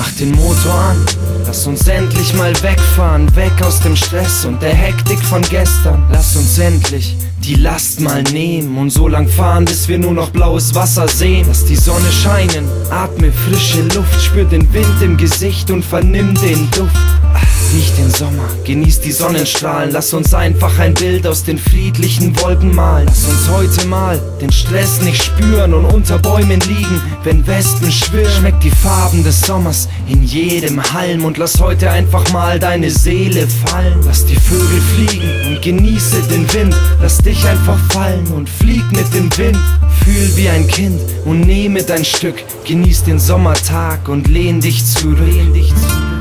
Mach den Motor an, lass uns endlich mal wegfahren, weg aus dem Stress und der Hektik von gestern. Lass uns endlich die Last mal nehmen und so lang fahren, bis wir nur noch blaues Wasser sehen. Lass die Sonne scheinen, atme frische Luft, spür den Wind im Gesicht und vernimm den Duft. Riech den Sommer, genieß die Sonnenstrahlen, lass uns einfach ein Bild aus den friedlichen Wolken malen. Lass uns heute mal den Stress nicht spüren und unter Bäumen liegen, wenn Wespen schwirren. Schmeckt die Farben des Sommers in jedem Halm und lass heute einfach mal deine Seele fallen. Lass die Vögel fliegen und genieße den Wind, lass dich einfach fallen und flieg mit dem Wind. Fühl wie ein Kind und nehme dein Stück, genieß den Sommertag und lehn dich zurück. Lehn dich zurück.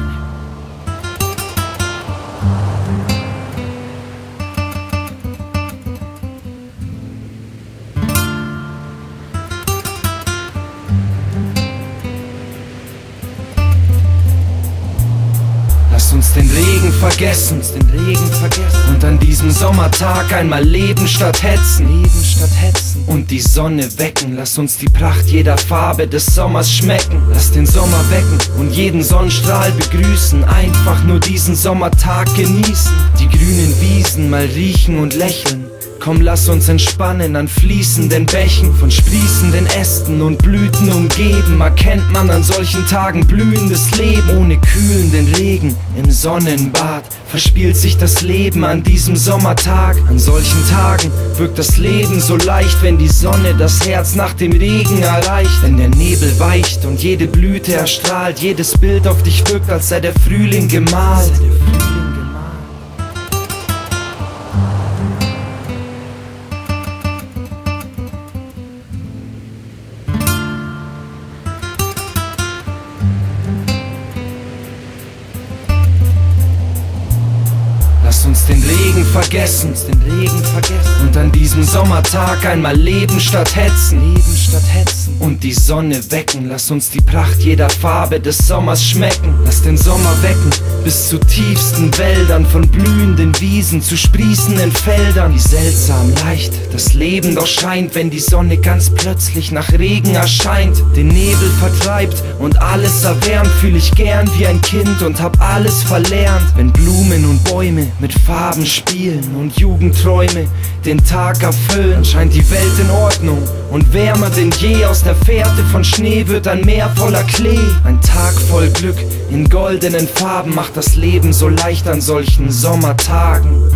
Lass uns den Regen vergessen, den Regen vergessen und an diesem Sommertag einmal leben statt hetzen, leben statt hetzen und die Sonne wecken. Lass uns die Pracht jeder Farbe des Sommers schmecken. Lass den Sommer wecken und jeden Sonnenstrahl begrüßen. Einfach nur diesen Sommertag genießen. Die grünen Wiesen mal riechen und lächeln. Komm, lass uns entspannen an fließenden Bächen, von sprießenden Ästen und Blüten umgeben. Erkennt man an solchen Tagen blühendes Leben, ohne kühlenden Regen im Sonnenbad. Verspielt sich das Leben an diesem Sommertag. An solchen Tagen wirkt das Leben so leicht, wenn die Sonne das Herz nach dem Regen erreicht. Wenn der Nebel weicht und jede Blüte erstrahlt, jedes Bild auf dich wirkt, als sei der Frühling gemalt. Uns den Regen vergessen, den Regen vergessen. Und an diesem Sommertag einmal leben statt hetzen, leben statt hetzen die Sonne wecken. Lass uns die Pracht jeder Farbe des Sommers schmecken. Lass den Sommer wecken bis zu tiefsten Wäldern, von blühenden Wiesen zu sprießenden Feldern. Wie seltsam leicht das Leben doch scheint, wenn die Sonne ganz plötzlich nach Regen erscheint, den Nebel vertreibt und alles erwärmt, fühl ich gern wie ein Kind und hab alles verlernt, wenn Blumen und Bäume mit Farben spielen und Jugendträume den Tag erfüllen, scheint die Welt in Ordnung und wärmer denn je. Aus der Fährte von Schnee wird ein Meer voller Klee. Ein Tag voll Glück in goldenen Farben macht das Leben so leicht an solchen Sommertagen.